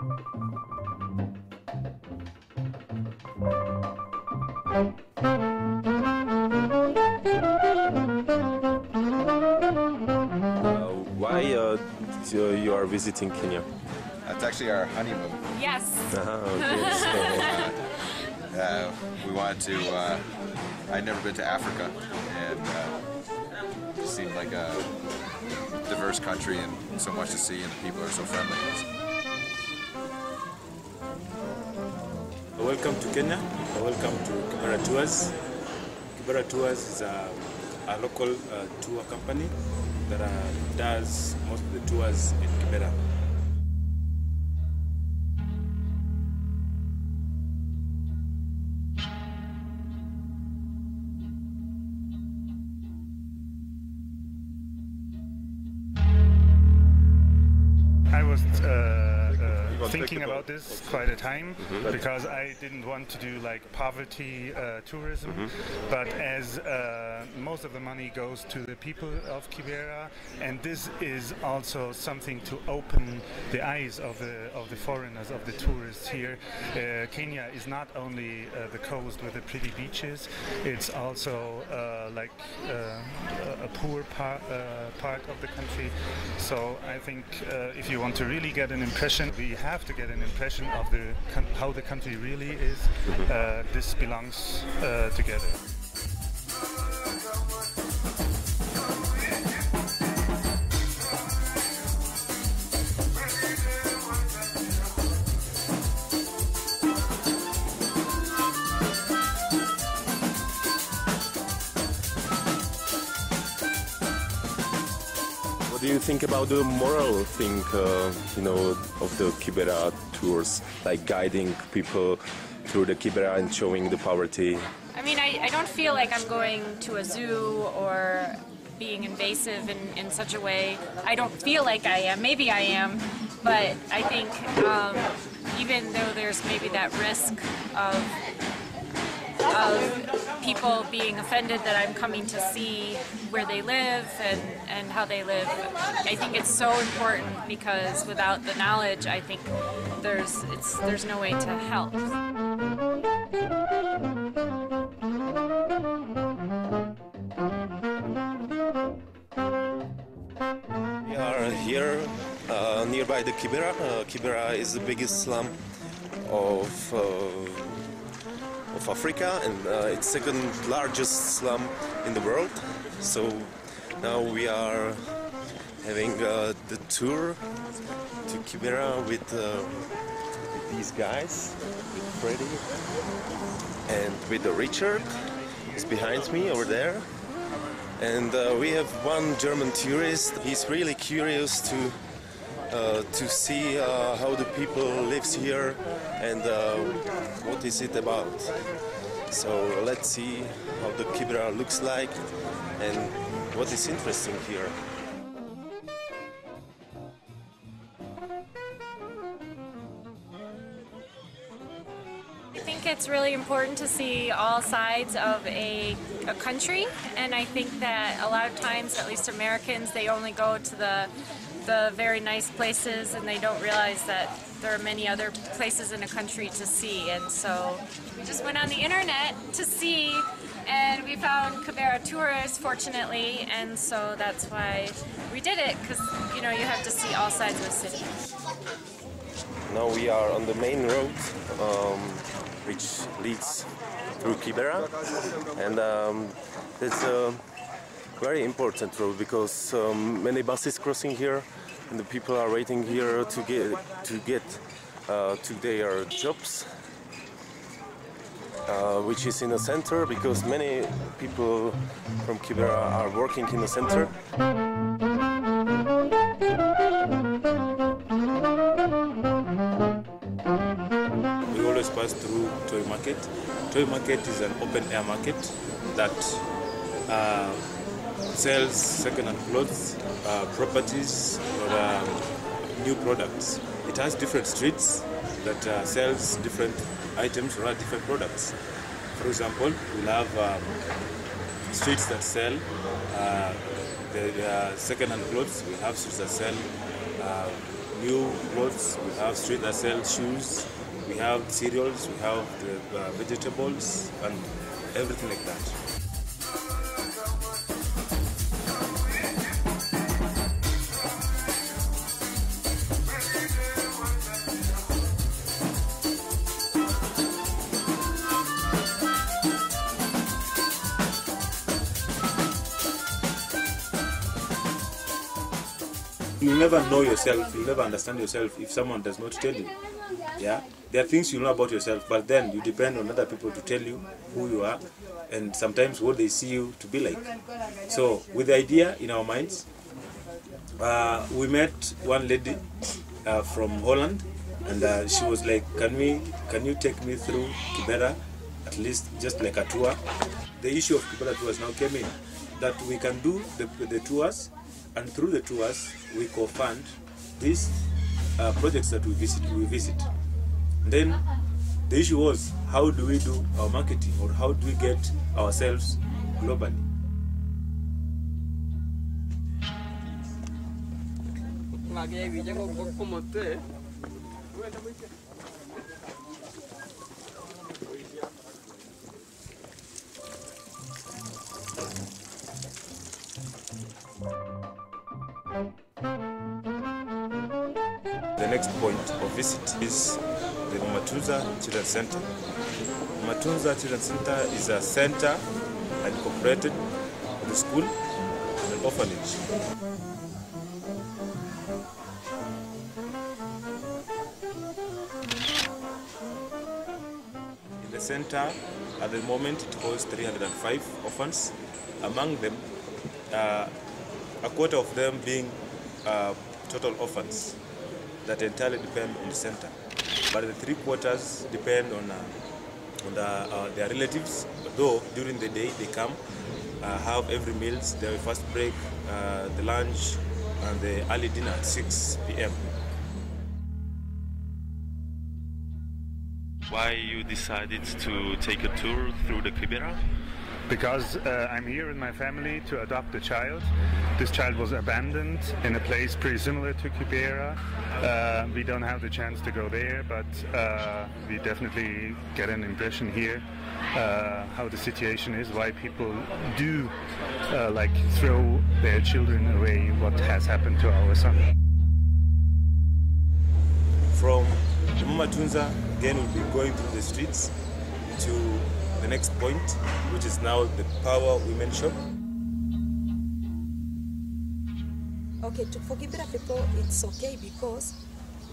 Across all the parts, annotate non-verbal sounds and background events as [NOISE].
Uh, why uh, you are visiting Kenya? That's actually our honeymoon. Yes. Ah, okay. [LAUGHS] So, Uh, we wanted to. Uh, I'd never been to Africa, and uh, it seemed like a diverse country and so much to see, and the people are so friendly. Welcome to Kenya. Welcome to Kibera Tours. Kibera Tours is a, a local uh, tour company that uh, does most of the tours in Kibera. I was uh, thinking about this quite a time because I didn't want to do like poverty uh, tourism, but as uh, most of the money goes to the people of Kibera, and this is also something to open the eyes of the of the foreigners, of the tourists here. Uh, Kenya is not only uh, the coast with the pretty beaches; it's also uh, like uh, a a poor par- uh, part of the country. So I think uh, if you want to really get an impression, we have to get an impression of the how the country really is. Uh, this belongs uh, together. Do you think about the moral thing, uh, you know, of the Kibera tours, like guiding people through the Kibera and showing the poverty? I mean, I, I don't feel like I'm going to a zoo or being invasive in, in such a way. I don't feel like I am. Maybe I am. But I think um, even though there's maybe that risk of of people being offended that I'm coming to see where they live and, and how they live. I think it's so important because without the knowledge, I think there's it's there's no way to help. We are here uh, nearby the Kibera. Uh, Kibera is the biggest slum of uh, of Africa and uh, it's second largest slum in the world. So now we are having uh, the tour to Kibera with, uh, with these guys, with Freddy and with Richard. Is behind me over there. And uh, we have one German tourist. He's really curious to uh, to see uh, how the people lives here and uh, what is it about. So let's see how the Kibera looks like and what is interesting here. I think it's really important to see all sides of a, a country, and I think that a lot of times, at least Americans, they only go to the the very nice places, and they don't realize that there are many other places in the country to see. And so, we just went on the internet to see, and we found Kibera Tours, fortunately, and so that's why we did it, because you know you have to see all sides of the city. Now we are on the main road, um, which leads through Kibera, and um, it's a very important road because um, many buses crossing here, and the people are waiting here to get to get uh, to their jobs, uh, which is in the center because many people from Kibera are working in the center. We always pass through Toi Market. Toi Market is an open air market that uh, sells second-hand clothes, uh, properties, or um, new products. It has different streets that uh, sells different items or different products. For example, we'll have um, streets that sell uh, the, the second-hand clothes. We have streets that sell uh, new clothes, we have streets that sell shoes, we have cereals, we have the uh, vegetables, and everything like that. You'll never know yourself, you'll never understand yourself if someone does not tell you. Yeah? There are things you know about yourself, but then you depend on other people to tell you who you are and sometimes what they see you to be like. So, with the idea in our minds, uh, we met one lady uh, from Holland and uh, she was like, can, we, can you take me through Kibera, at least just like a tour? The issue of Kibera tours now came in, that we can do the, the tours and through the tours we co-fund these uh, projects that we visit. We visit. Then the issue was how do we do our marketing or how do we get ourselves globally? Next point of visit is the Matunza Children's Center. Matunza Children's Center is a center incorporated with a school and an orphanage. In the center, at the moment, it holds 305 orphans. Among them, uh, a quarter of them being uh, total orphans that entirely depend on the center. But the three quarters depend on, uh, on the, uh, their relatives, though during the day they come, uh, have every meals, their first break, uh, the lunch, and the early dinner at 6 p.m. Why you decided to take a tour through the Kibera? Because uh, I'm here with my family to adopt a child. This child was abandoned in a place pretty similar to Kibera. Uh, we don't have the chance to go there, but uh, we definitely get an impression here uh, how the situation is, why people do uh, like throw their children away, what has happened to our son. From Mama Tunza, again we'll be going through the streets to the next point, which is now the Power Women Shop. Okay, to, for Kibera people, it's okay because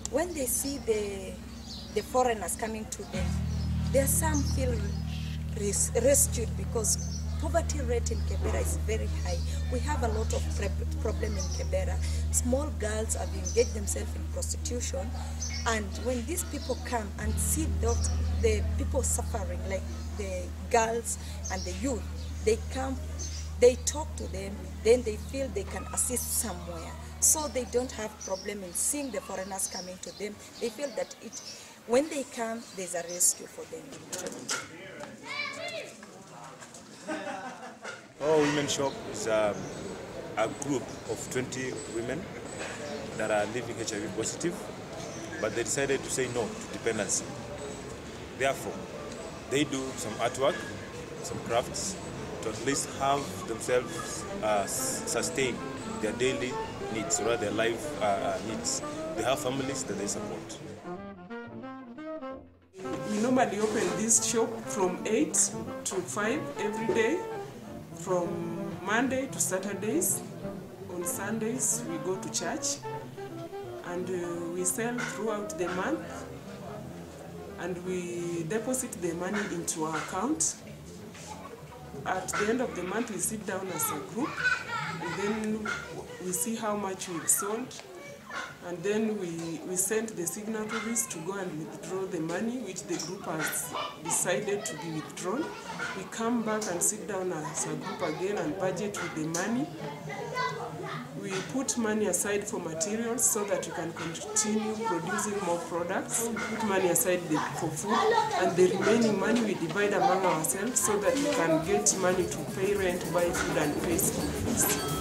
when they see the the foreigners coming to them, there some feel res- rescued because poverty rate in Kibera is very high. We have a lot of problem in Kibera. Small girls have engaged themselves in prostitution, and when these people come and see that the people suffering, like the girls and the youth, they come they talk to them, then they feel they can assist somewhere. So they don't have problem in seeing the foreigners coming to them. They feel that it, when they come, there's a rescue for them. [LAUGHS] Power Women Shop is um, a group of 20 women that are living HIV positive, but they decided to say no to dependency. Therefore, they do some artwork, some crafts, to at least have themselves uh, sustain their daily needs or their life uh, uh, needs. They have families that they support. We normally open this shop from 8 to 5 every day, from Monday to Saturdays. On Sundays, we go to church and uh, we sell throughout the month and we deposit the money into our account. At the end of the month, we sit down as a group and then we see how much we've sold and then we, we send the signatories to go and withdraw the money which the group has decided to be withdrawn. We come back and sit down as a group again and budget with the money. We put money aside for materials so that we can continue producing more products. We put money aside for food and the remaining money we divide among ourselves so that we can get money to pay rent, buy food and pay school fees.